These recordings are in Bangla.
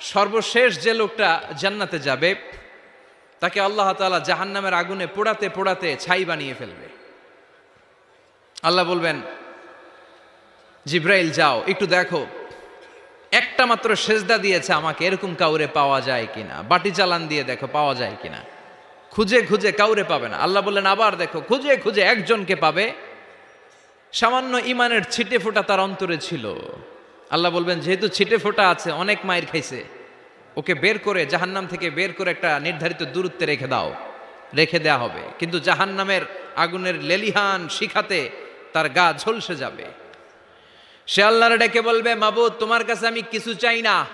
সর্বশেষ যে লোকটা জান্নাতে যাবে, তাকে আল্লাহ তাআলা জাহান্নামের আগুনে পোড়াতে পোড়াতে ছাই বানিয়ে ফেলবে। আল্লাহ বলবেন, জিব্রাইল, যাও, একটু দেখো, একটা মাত্র সেজদা দিয়েছে আমাকে, এরকম কাউরে পাওয়া যায় কিনা? বাটি চালান দিয়ে দেখো, পাওয়া যায় কিনা? খুঁজে খুঁজে কাউরে পাবে না। আল্লাহ বললেন, আবার দেখো, খুঁজে খুঁজে একজনকে পাবে সামান্য ইমানের ছিটে ফোটা তার অন্তরে ছিল। আল্লাহ বলবেন, যেহেতু ছিটে ফোটা আছে, অনেক মায়ের খাইছে। ওকে বের করে জাহান্নাম থেকে বের করে একটা নির্ধারিত দূরত্বে রেখে দাও। রেখে দেয়া হবে। কিন্তু জাহান্নামের আগুনের লেলিহান শিখাতে তার গা ঝলসে যাবে। সে আল্লাহর ডেকে বলবে, মাবুদ, তোমার কাছে আমি কিছু চাই না।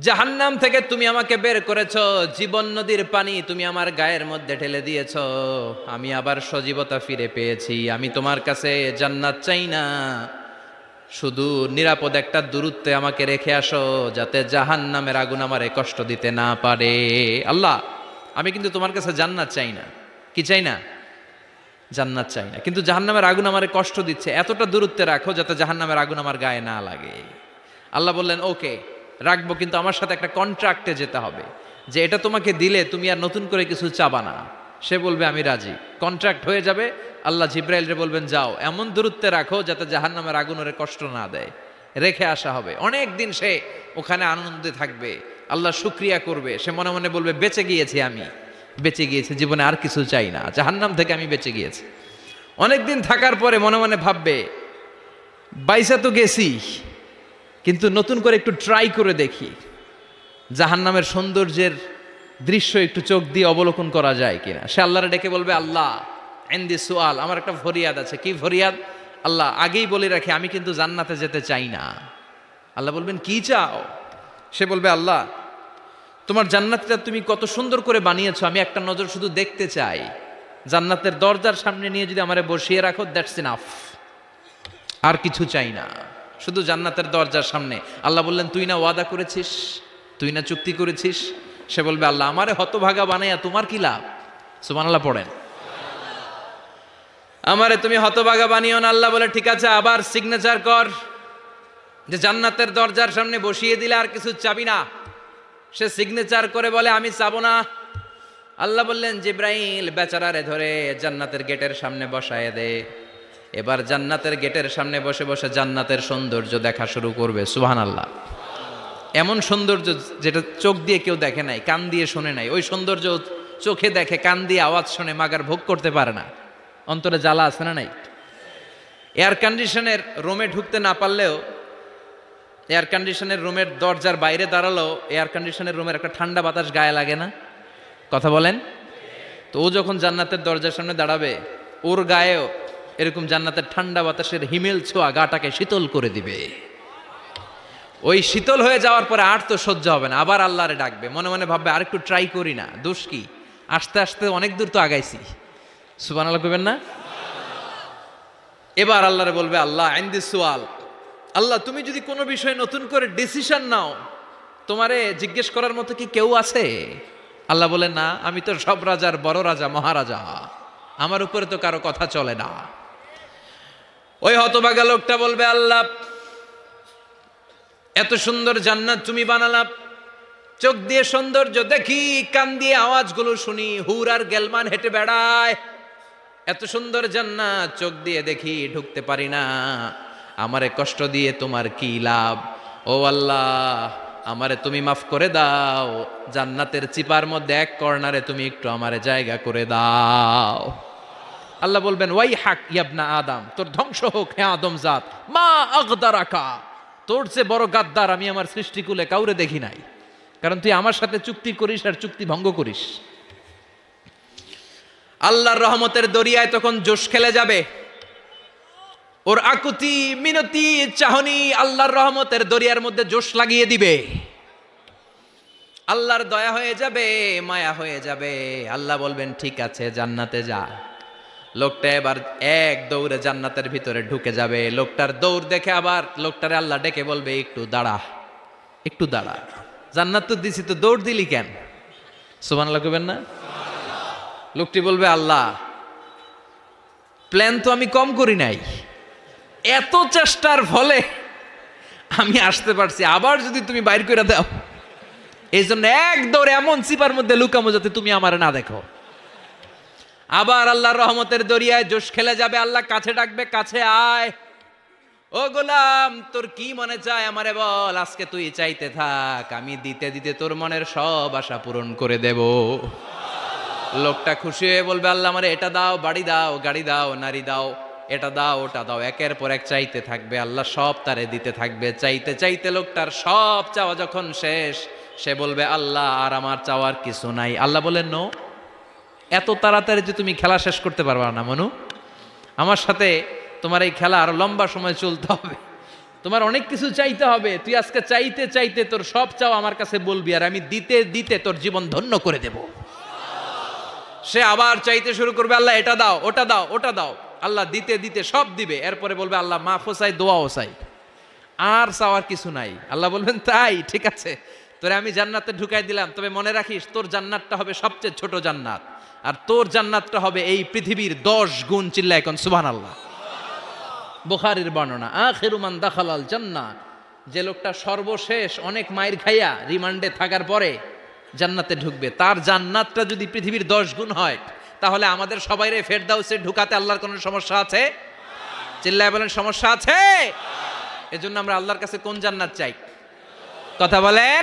জাহান্নাম থেকে তুমি আমাকে বের করেছ, জীবন নদীর পানি তুমি আমার গায়ের মধ্যে ঢেলে দিয়েছ। আমি আবার সজীবতা ফিরে পেয়েছি, আমি তোমার কাছে জান্নাত চাই না। শুধু নিরাপদ একটা দূরত্বে আমাকে রেখে আসো, যাতে জাহান্নামের আগুন আমারে কষ্ট দিতে না পারে। আল্লাহ, আমি কিন্তু তোমার কাছে জান্নাত চাই না। কি চাই না? জান্নাত চাই না। কিন্তু জাহান্নামের আগুন আমারে কষ্ট দিচ্ছে, এতটা দূরত্বে রাখো, যাতে জাহান্নামের আগুন আমার গায়ে না লাগে। আল্লাহ বললেন ওকে রাখব, কিন্তু আমার সাথে একটা কন্ট্রাক্টে যেতে হবে। যে এটা তোমাকে দিলে তুমি আর নতুন করে কিছু চাবা না। সে বলবে, আমি রাজি। কন্ট্রাক্ট হয়ে যাবে। আল্লাহ জিব্রাইলরে বলবেন, যাও, এমন দূরত্বে রাখো যাতে জাহান্নামের আগুন ওরে কষ্ট না দেয়। রেখে আসা হবে। অনেক দিন সে ওখানে আনন্দে থাকবে। আল্লাহ শুক্রিয়া করবে। সে মনে মনে বলবে, বেঁচে গিয়েছি আমি। বেঁচে গিয়েছি, জীবনে আর কিছু চাই না। জাহান্নাম থেকে আমি বেঁচে গিয়েছি। অনেকদিন থাকার পরে মনে মনে ভাববে, বাইসা তো গেছি। কিন্তু নতুন করে একটু ট্রাই করে দেখি। জাহান্নামের সৌন্দর্যের দৃশ্য একটু চোখ দিয়ে অবলোকন করা যায় কিনা। সে আল্লাহরে ডেকে বলবে, আল্লাহ, এন্দি সোয়াল, আমার একটা ফরিয়াদ আছে। কি ফরিয়াদ? আল্লাহ, আগেই বলে রাখি, আমি কিন্তু জান্নাতে যেতে চাই না। আল্লাহ বলবেন, কি চাও? সে বলবে, আল্লাহ, তোমার জান্নাতটা তুমি কত সুন্দর করে বানিয়েছো, আমি একটা নজর শুধু দেখতে চাই। জান্নাতের দরজার সামনে নিয়ে যদি আমারে বসিয়ে রাখো দ্যাটস ইনাফ আর কিছু চাই না। শুধু জান্নাতের দরজার সামনে। আল্লাহ বললেন, তুই না ওয়াদা করেছিস? তুই না চুক্তি করেছিস? সে বলবে, আল্লাহ আমারে হতভাগা বানাইয়া তোমার কি লাভ? সুমান আল্লাহ পড়েন। আমারে তুমি হতভাগা বানিও না, আল্লাহ বলে, ঠিক আছে, আবার সিগনেচার কর। যে জান্নাতের দরজার সামনে বসিয়ে দিলে আর কিছু চাবি না। সে সিগনেচার করে বলে, আমি চাবো না। আল্লাহ বললেন, জিব্রাইল বেচারারে ধরে জান্নাতের গেটের সামনে বসায় দে। এবার জান্নাতের গেটের সামনে বসে বসে জান্নাতের সৌন্দর্য দেখা শুরু করবে সুহান আল্লাহ এমন সৌন্দর্য যেটা চোখ দিয়ে কেউ দেখে নাই, কান দিয়ে শোনে নাই, ওই সৌন্দর্য চোখে দেখে, কান দিয়ে আওয়াজ শুনে মাগার ভোগ করতে পারে না। অন্তরে জ্বালা আছে না নাই? এয়ার কন্ডিশনের রুমে ঢুকতে না পারলেও এয়ার কন্ডিশনের রুমের দরজার বাইরে দাঁড়ালেও এয়ার কন্ডিশনের রুমের একটা ঠান্ডা বাতাস গায়ে লাগে না? কথা বলেন? তো ও যখন জান্নাতের দরজার সামনে দাঁড়াবে, ওর গায়েও এরকম জান্নাতের ঠান্ডা বাতাসের হিমেল ছোঁয়া গাটাকে শীতল করে দিবে। ওই শীতল হয়ে যাওয়ার পরে আর তো সহ্য হবে না, আবার আল্লাহরে ডাকবে। মনে মনে ভাববে আর একটু ট্রাই করি না, দোষ কি? আস্তে আস্তে অনেক দূর তো আগাইছি। সুবান আল্লাহ করবেন না? এবার আল্লাহরে বলবে, আল্লাহ আইন্দি সোয়াল। আল্লাহ, তুমি যদি কোনো বিষয়ে নতুন করে ডিসিশন নাও, তোমারে জিজ্ঞেস করার মতো কি কেউ আছে? আল্লাহ বলে, না, আমি তো সব রাজার বড় রাজা, মহারাজা। আমার উপরে তো কারও কথা চলে না। ওই হতবাগা লোকটা বলবে, আল্লাহ, এত সুন্দর জান্নাত তুমি বানালাম চোখ দিয়ে সৌন্দর্য দেখি, কান দিয়ে আওয়াজগুলো শুনি, হুর আর গেলমান হেঁটে বেড়ায়। এত সুন্দর জান্নাত চোখ দিয়ে দেখি, ঢুকতে পারি না। আমারে কষ্ট দিয়ে তোমার কি লাভ? ও আল্লাহ, আমারে তুমি মাফ করে দাও। জান্নাতের চিপার মধ্যে এক কর্নারে তুমি একটু আমারে জায়গা করে দাও। আল্লাহ বলবেন ওয়াই হাক ইয়াবনা আদম, তোর ধ্বংস হোক হ্যাঁ আদম জাত। মা আগদারাকা, তোর চেয়ে বড় গাদ্দার আমি আমার সৃষ্টিকুলে কাউরে দেখি নাই। কারণ তুই আমার সাথে চুক্তি করিস আর চুক্তি ভঙ্গ করিস। আল্লাহর রহমতের দরিয়ায় তখন জোশ খেলে যাবে। ওর আকুতি, মিনতি, চাহনি আল্লাহর রহমতের দরিয়ার মধ্যে জোশ লাগিয়ে দিবে। আল্লাহর দয়া হয়ে যাবে, মায়া হয়ে যাবে। আল্লাহ বলবেন, ঠিক আছে, জান্নাতে যা। লোকটা এবার এক দৌড়ে জান্নাতের ভিতরে ঢুকে যাবে। লোকটার দৌড় দেখে আবার লোকটারে আল্লাহ ডেকে বলবে, একটু দাঁড়া একটু দাঁড়া। জান্নাত তো দিছি, তো দৌড় দিলি কেন? সুমান লাগবেন না? লোকটি বলবে, আল্লাহ প্ল্যান তো আমি কম করি নাই। এত চেষ্টার ফলে আমি আসতে পারছি, আবার যদি তুমি বাইর করে দাও। এই জন্য এক দৌড়ে এমন চিপার মধ্যে লুকামো যাতে তুমি আমার না দেখো। আবার আল্লাহর রহমতের দরিয়ায় জোশ খেলে যাবে, আল্লাহ কাছে ডাকবে, কাছে আয়। ও গোলাম, তোর কি মনে চায় আমারে বল? আজকে তুই চাইতে থাক, আমি দিতে দিতে তোর মনের সব আশা পূরণ করে দেব। লোকটা খুশি হয়ে বলবে, আল্লাহ আমারে এটা দাও, বাড়ি দাও, গাড়ি দাও, নারী দাও, এটা দাও, ওটা দাও। একের পর এক চাইতে থাকবে, আল্লাহ সব তারে দিতে থাকবে। চাইতে চাইতে লোকটার সব চাওয়া যখন শেষ, সে বলবে, আল্লাহ, আর আমার চাওয়ার কিছু নাই। আল্লাহ বলেন, নো। এত তাড়াতাড়ি যে তুমি খেলা শেষ করতে পারবা না, মনু। আমার সাথে তোমার এই খেলা আরও লম্বা সময় চলতে হবে। তোমার অনেক কিছু চাইতে হবে। তুই আজকে চাইতে চাইতে তোর সব চাও আমার কাছে বলবি আর আমি দিতে দিতে তোর জীবন ধন্য করে দেব। সে আবার চাইতে শুরু করবে, আল্লাহ, এটা দাও, ওটা দাও ওটা দাও। আল্লাহ দিতে দিতে সব দিবে। এরপরে বলবে, আল্লাহ মাফও চাই দোয়াও চাই। আর চাওয়ার কিছু নাই। আল্লাহ বলবেন, তাই, ঠিক আছে। তোরে আমি জান্নাতে ঢুকাই দিলাম। তবে মনে রাখিস, তোর জান্নাতটা হবে সবচেয়ে ছোট জান্নাত। আর তোর জান্নাতটা হবে এই পৃথিবীর দশ গুণ চিল্লা এখন সুবহান আল্লাহ বুখারির বর্ণনা আখেরুমান দাখালাল জান্না যে লোকটা সর্বশেষ অনেক মায়ের খাইয়া রিমান্ডে থাকার পরে জান্নাতে ঢুকবে। তার জান্নাতটা যদি পৃথিবীর দশ গুণ হয়, তাহলে আমাদের সবাইরে ফেরদাউসে ঢুকাতে আল্লাহর কোনো সমস্যা আছে? চিল্লায় বলেন, সমস্যা আছে? এজন্য আমরা আল্লাহর কাছে কোন জান্নাত চাই? কথা বলেন?